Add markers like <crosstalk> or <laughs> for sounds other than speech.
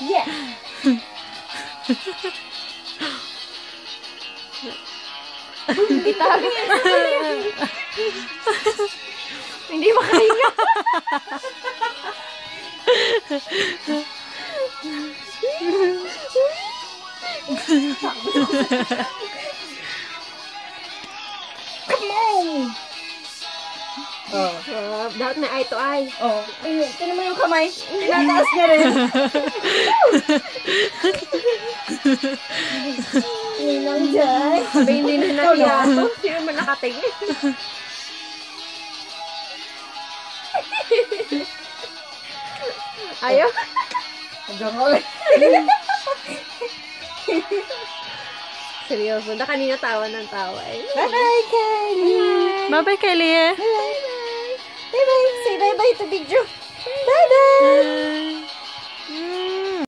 yeah. <laughs> Itago. Hindi makahinga. Come <laughs> on! Oh. Uh, dapat may eye to eye. Oh. Ayun, tinan mo yung kamay. <laughs> Tinataas niya rin. Ninang dyan. Sabi hindi na Ikaw nahiya na. to. Sino man nakatingin? <laughs> Ayaw. Hanggang ulit. Seryoso. Na kanina tawa ng tawa eh. Bye-bye, Kylie. Bye-bye, Kelly. It's a big video. Bye-bye!